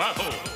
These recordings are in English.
Barro.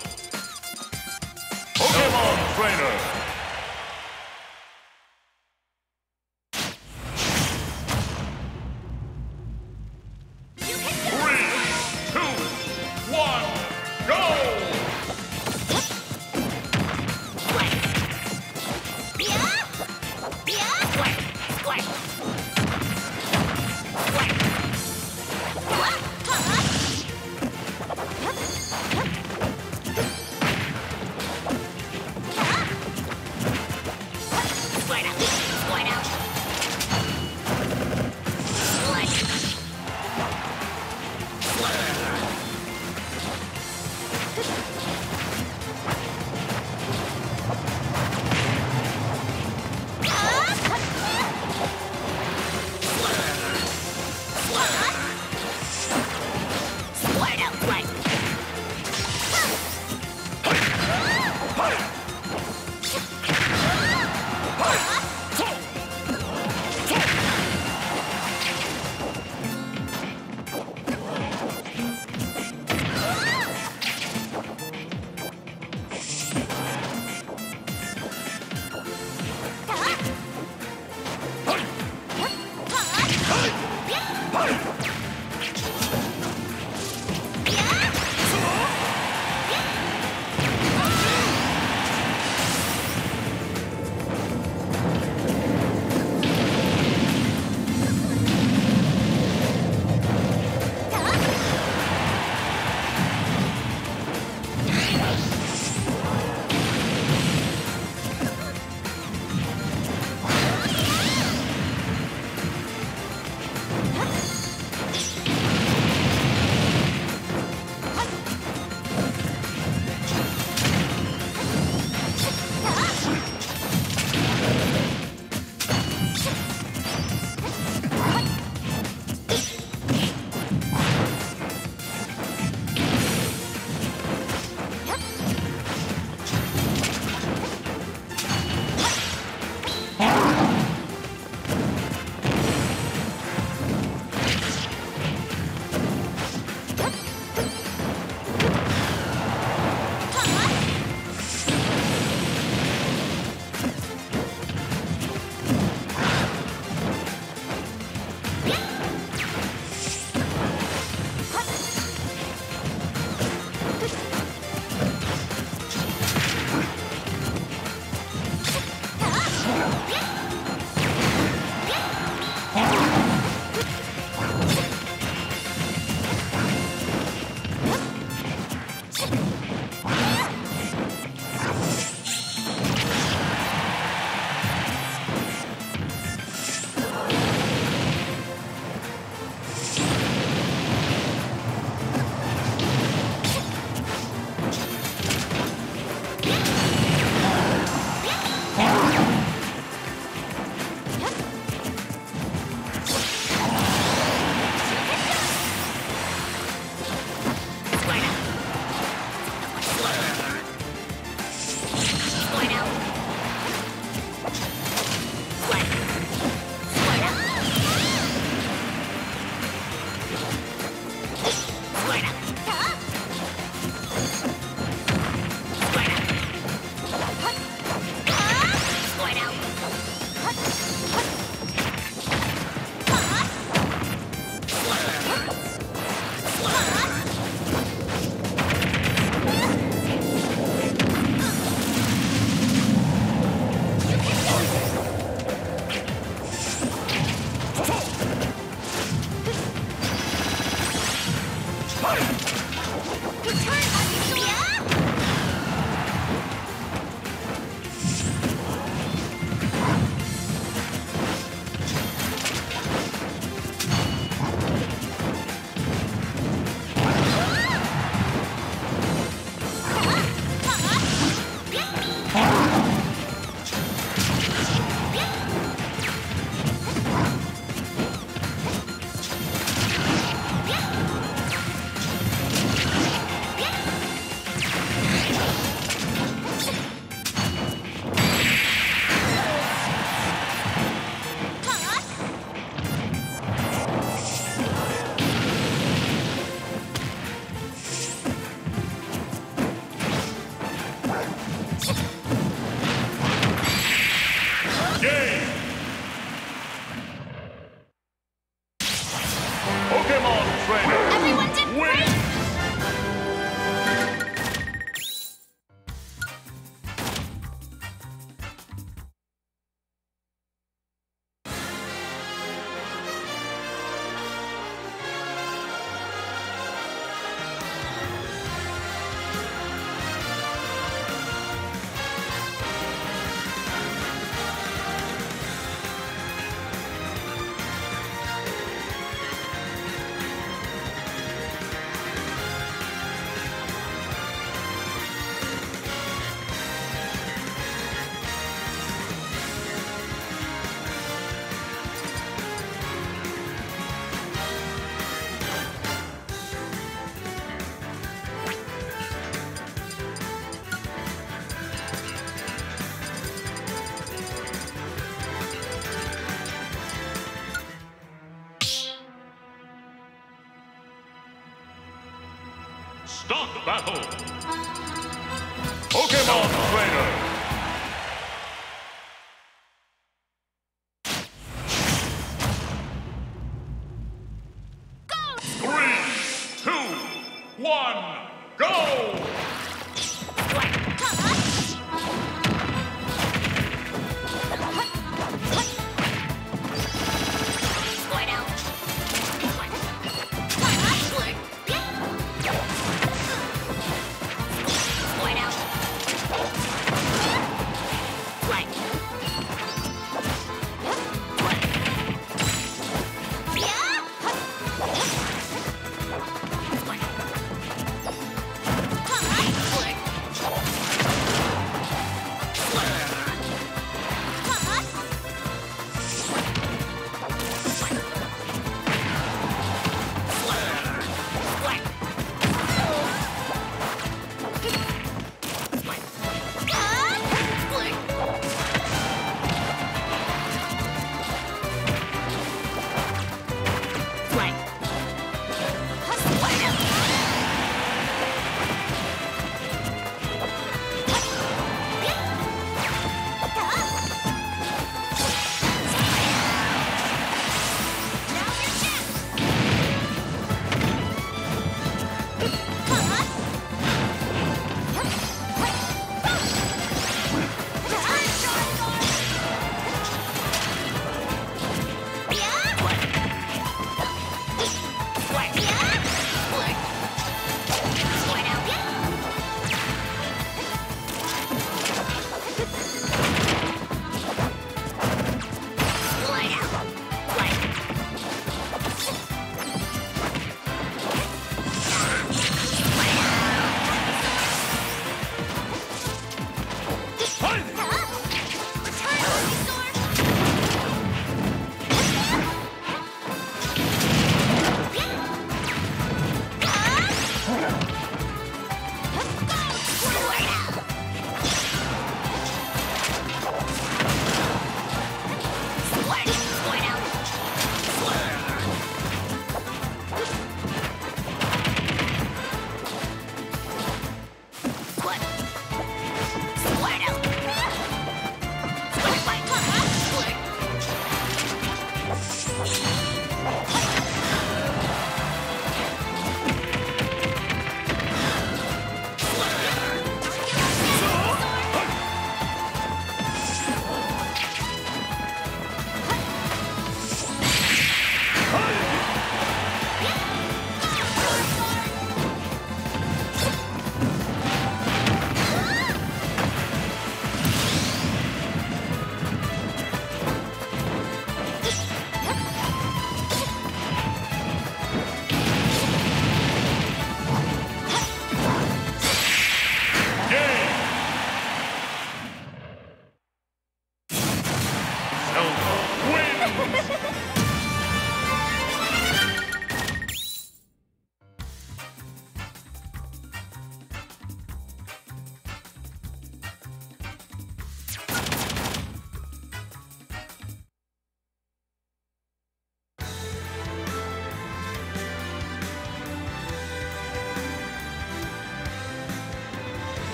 Go!